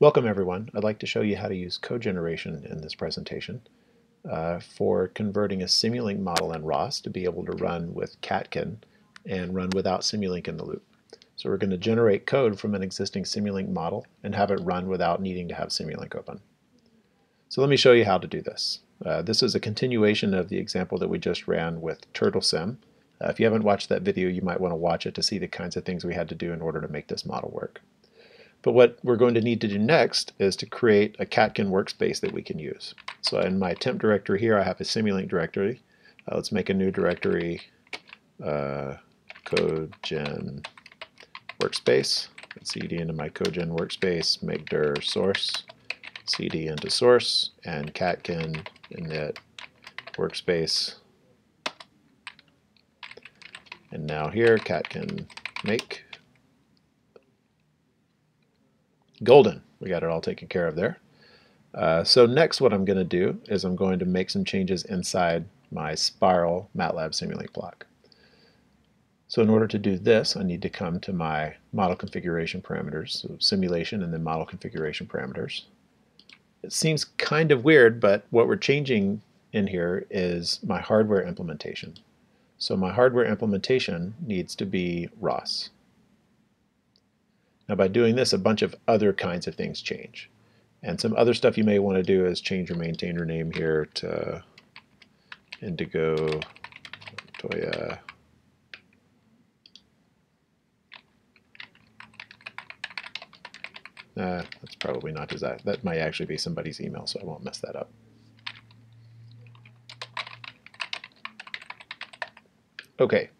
Welcome everyone. I'd like to show you how to use code generation in this presentation uh, for converting a Simulink model in ROS to be able to run with Catkin and run without Simulink in the loop. So we're going to generate code from an existing Simulink model and have it run without needing to have Simulink open. So let me show you how to do this. Uh, this is a continuation of the example that we just ran with TurtleSim. Uh, if you haven't watched that video, you might want to watch it to see the kinds of things we had to do in order to make this model work. But what we're going to need to do next is to create a Catkin workspace that we can use. So in my temp directory here, I have a Simulink directory. Uh, let's make a new directory, uh, CodeGen workspace. Let's cd into my CodeGen workspace, make dir source, cd into source, and catkin init workspace. And now here, catkin make Golden. We got it all taken care of there. Uh, so next what I'm going to do is I'm going to make some changes inside my spiral MATLAB Simulink block. So in order to do this, I need to come to my model configuration parameters, so simulation and then model configuration parameters. It seems kind of weird, but what we're changing in here is my hardware implementation. So my hardware implementation needs to be ROS. Now by doing this, a bunch of other kinds of things change. And some other stuff you may want to do is change your maintainer name here to Indigo Toya. Uh, that's probably not exact. That might actually be somebody's email, so I won't mess that up. Okay,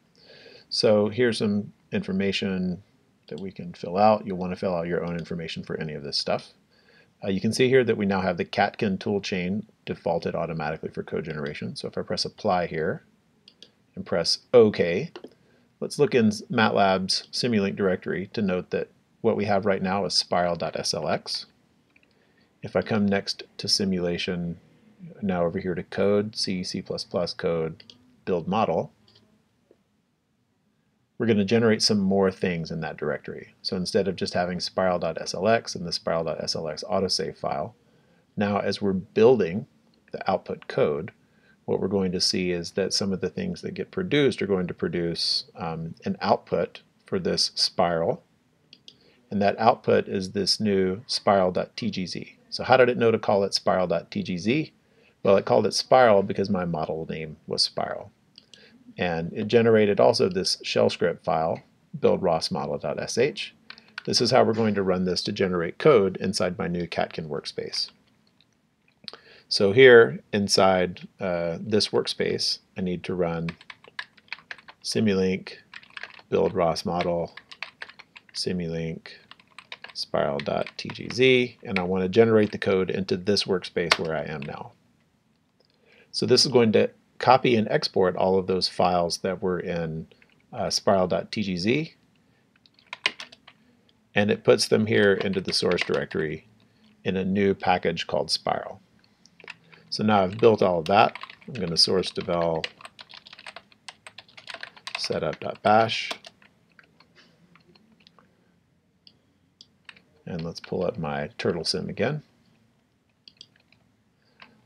so here's some information that we can fill out. You'll want to fill out your own information for any of this stuff. Uh, you can see here that we now have the Catkin toolchain defaulted automatically for code generation. So if I press apply here and press OK, let's look in MATLAB's Simulink directory to note that what we have right now is spiral.slx. If I come next to simulation, now over here to code, C, C++ code, build model, we're going to generate some more things in that directory. So instead of just having spiral.slx and the spiral.slx autosave file, now as we're building the output code, what we're going to see is that some of the things that get produced are going to produce um, an output for this spiral. And that output is this new spiral.tgz. So how did it know to call it spiral.tgz? Well, it called it spiral because my model name was spiral. And it generated also this shell script file, buildrosmodel.sh. This is how we're going to run this to generate code inside my new Catkin workspace. So here inside uh, this workspace, I need to run Simulink build ROS model Simulink spiral.tgz, and I want to generate the code into this workspace where I am now. So this is going to copy and export all of those files that were in uh, spiral.tgz and it puts them here into the source directory in a new package called spiral. So now I've built all of that. I'm going to source devel setup.bash and let's pull up my turtle sim again.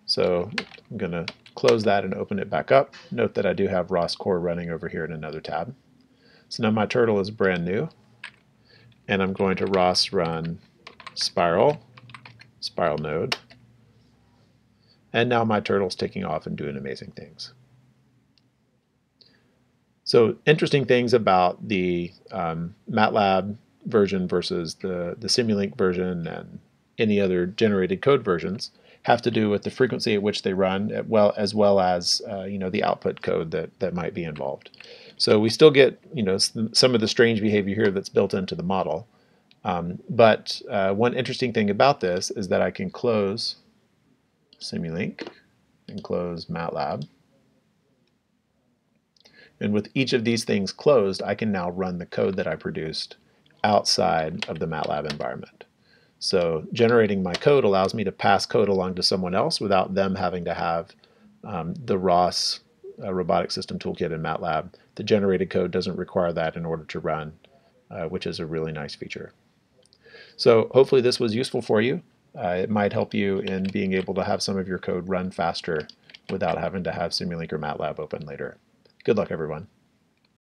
So I'm going to close that and open it back up. Note that I do have ROS core running over here in another tab. So now my turtle is brand new and I'm going to ROS run spiral, spiral node, and now my turtle's taking off and doing amazing things. So interesting things about the um, MATLAB version versus the, the Simulink version and any other generated code versions have to do with the frequency at which they run, well as well as uh, you know the output code that that might be involved. So we still get you know some of the strange behavior here that's built into the model. Um, but uh, one interesting thing about this is that I can close Simulink and close MATLAB. And with each of these things closed, I can now run the code that I produced outside of the MATLAB environment. So generating my code allows me to pass code along to someone else without them having to have um, the ROS uh, robotic system toolkit in MATLAB. The generated code doesn't require that in order to run, uh, which is a really nice feature. So hopefully this was useful for you. Uh, it might help you in being able to have some of your code run faster without having to have Simulink or MATLAB open later. Good luck, everyone.